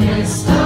Mr.